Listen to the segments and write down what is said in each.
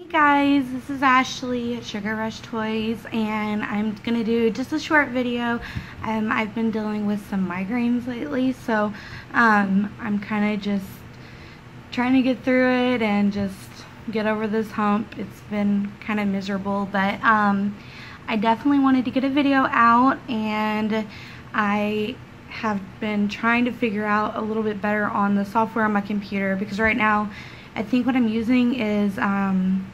Hey guys, this is Ashley at Sugar Rush Toys and I'm going to do just a short video. Um, I've been dealing with some migraines lately so um, I'm kind of just trying to get through it and just get over this hump. It's been kind of miserable but um, I definitely wanted to get a video out and I have been trying to figure out a little bit better on the software on my computer because right now I think what I'm using is um,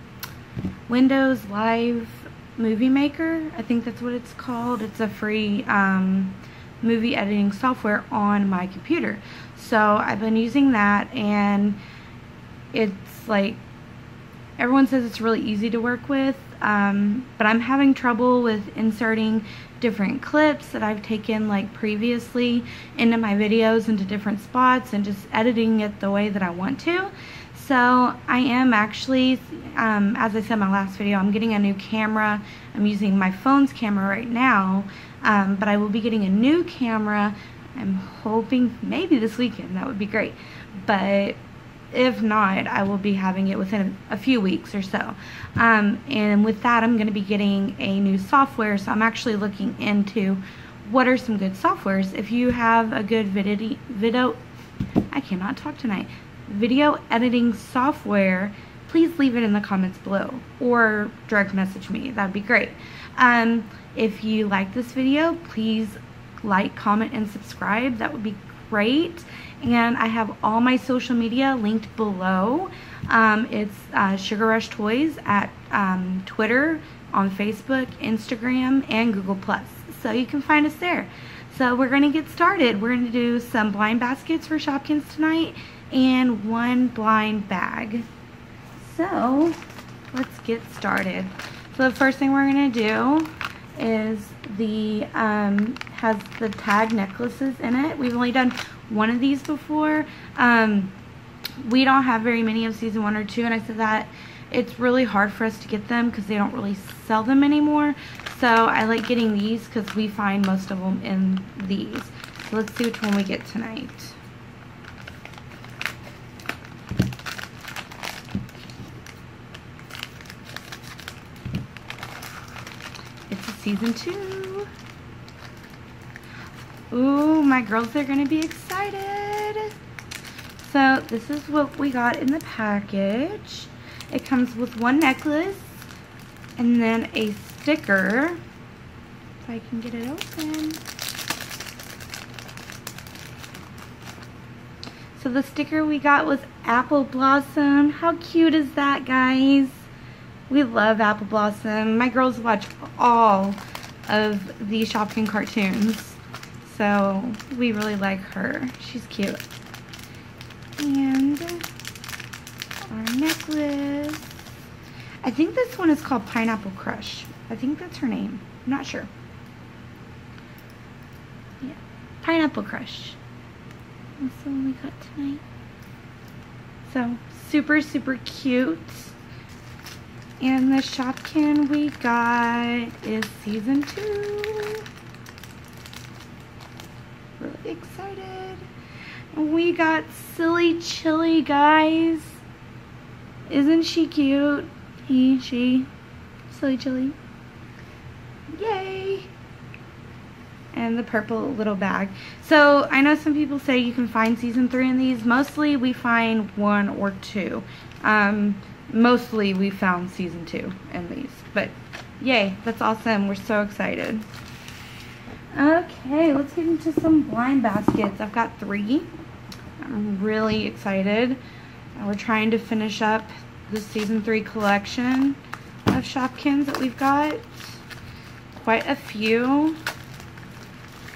Windows Live Movie Maker. I think that's what it's called. It's a free um, movie editing software on my computer. So I've been using that and it's like everyone says it's really easy to work with um, but I'm having trouble with inserting different clips that I've taken like previously into my videos into different spots and just editing it the way that I want to so I am actually, um, as I said in my last video, I'm getting a new camera. I'm using my phone's camera right now, um, but I will be getting a new camera. I'm hoping maybe this weekend. That would be great. But if not, I will be having it within a, few weeks or so. Um, and with that, I'm going to be getting a new software. So I'm actually looking into what are some good softwares. If you have a good video, video I cannot talk tonight video editing software, please leave it in the comments below or direct message me. That'd be great. Um, if you like this video, please like, comment, and subscribe. That would be great. And I have all my social media linked below. Um, it's uh, Sugar Rush Toys at um, Twitter, on Facebook, Instagram, and Google+. so you can find us there. So we're going to get started. We're going to do some blind baskets for Shopkins tonight and one blind bag. So let's get started. So the first thing we're going to do is the, um, has the tag necklaces in it. We've only done one of these before. Um, we don't have very many of season one or two and I said that it's really hard for us to get them because they don't really sell them anymore. So I like getting these because we find most of them in these. So let's see which one we get tonight. Season two. Ooh, my girls are to be excited. So this is what we got in the package. It comes with one necklace and then a sticker. If I can get it open. So the sticker we got was Apple Blossom. How cute is that, guys? We love Apple Blossom. My girls watch all of the Shopkin cartoons. So we really like her. She's cute. And our necklace. I think this one is called Pineapple Crush. I think that's her name. I'm not sure. Yeah. Pineapple Crush. That's the one we got tonight. So super, super cute. And the Shopkin we got is season two. Really excited. We got Silly Chili, guys. Isn't she cute? He, she, Silly Chili. Yay! And the purple little bag. So I know some people say you can find season three in these. Mostly we find one or two. Um, mostly we found season two in these. But yay, that's awesome. We're so excited. Okay, let's get into some blind baskets. I've got three. I'm really excited. Uh, we're trying to finish up the season three collection of Shopkins that we've got. Quite a few.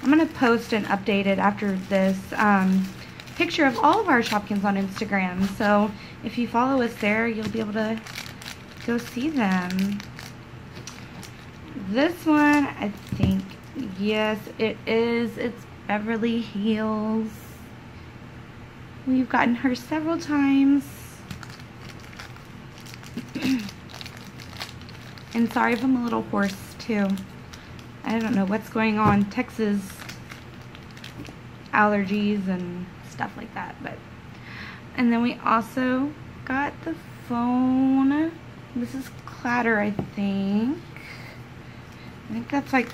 I'm going to post and update it after this um, picture of all of our Shopkins on Instagram. So if you follow us there, you'll be able to go see them. This one, I think, yes, it is. It's Beverly Hills. We've gotten her several times. and sorry if I'm a little hoarse, too. I don't know what's going on. Texas allergies and stuff like that. But And then we also got the phone This is Clatter, I think. I think that's like,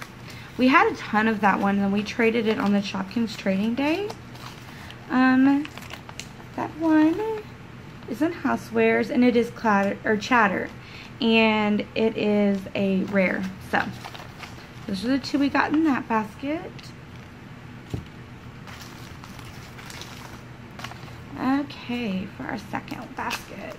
we had a ton of that one and we traded it on the Shopkins trading day. Um, that one is in housewares and it is clatter or chatter and it is a rare. So those are the two we got in that basket. Okay, for our second basket.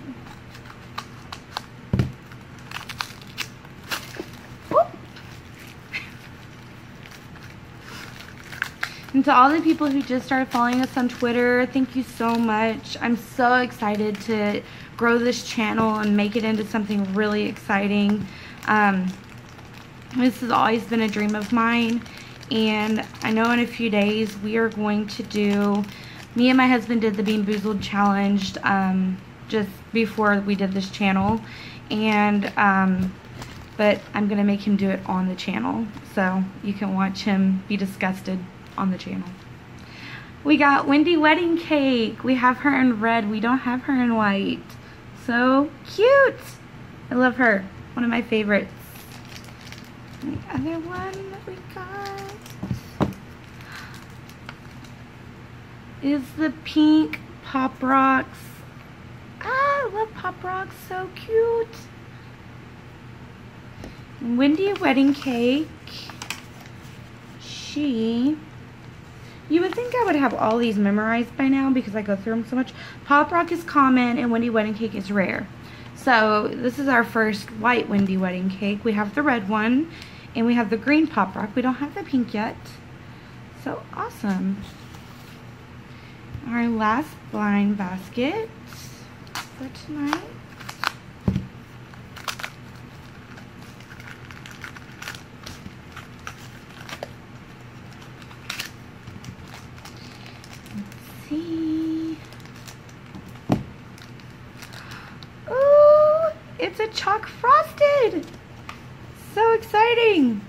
And to all the people who just started following us on Twitter, thank you so much. I'm so excited to grow this channel and make it into something really exciting. Um, this has always been a dream of mine. And I know in a few days we are going to do, me and my husband did the Bean Boozled Challenge um, just before we did this channel. And, um, but I'm going to make him do it on the channel. So you can watch him be disgusted on the channel. We got Wendy Wedding Cake. We have her in red. We don't have her in white. So cute. I love her. One of my favorites. The other one that we got is the pink Pop Rocks. Ah, I love Pop Rocks. So cute. Wendy Wedding Cake. She you would think I would have all these memorized by now because I go through them so much. Pop Rock is common and Wendy Wedding Cake is rare. So this is our first white Wendy Wedding Cake. We have the red one and we have the green Pop Rock. We don't have the pink yet. So awesome. Our last blind basket for tonight. see. Ooh, it's a chalk frosted. So exciting.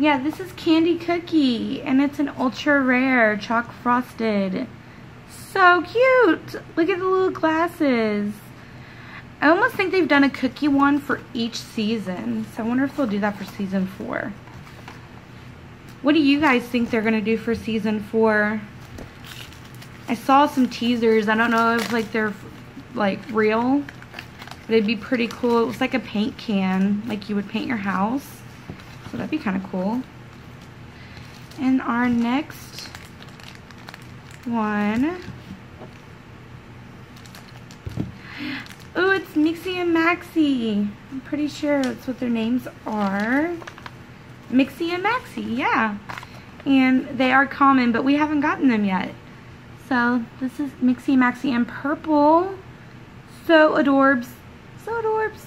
Yeah, this is Candy Cookie, and it's an ultra rare chalk frosted. So cute. Look at the little glasses. I almost think they've done a cookie one for each season. So I wonder if they'll do that for season four. What do you guys think they're going to do for season four? I saw some teasers. I don't know if like they're like real. But it'd be pretty cool. It was like a paint can. Like you would paint your house. So that'd be kind of cool. And our next one. Oh, it's Mixie and Maxie. I'm pretty sure that's what their names are. Mixie and Maxie, yeah. And they are common, but we haven't gotten them yet. So this is Mixie Maxie in purple. So adorbs. So adorbs.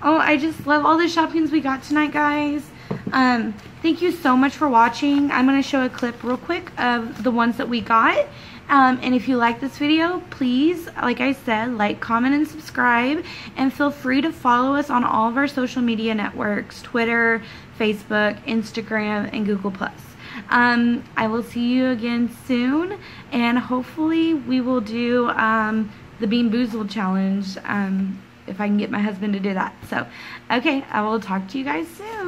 Oh, I just love all the Shopkins we got tonight, guys. Um, thank you so much for watching. I'm going to show a clip real quick of the ones that we got. Um, and if you like this video, please, like I said, like, comment, and subscribe. And feel free to follow us on all of our social media networks, Twitter, Facebook, Instagram, and Google+. Um, I will see you again soon, and hopefully we will do um, the Bean Boozled Challenge um, if I can get my husband to do that. So, okay, I will talk to you guys soon.